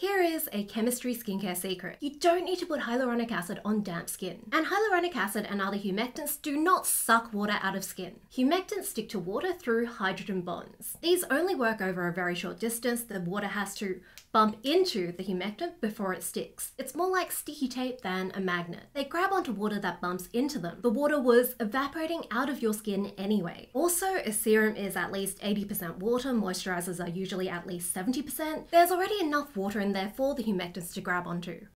Here is a chemistry skincare secret. You don't need to put hyaluronic acid on damp skin. And hyaluronic acid and other humectants do not suck water out of skin. Humectants stick to water through hydrogen bonds. These only work over a very short distance. The water has to bump into the humectant before it sticks. It's more like sticky tape than a magnet. They grab onto water that bumps into them. The water was evaporating out of your skin anyway. Also, a serum is at least 80% water, moisturizers are usually at least 70%. There's already enough water in there for the humectants to grab onto.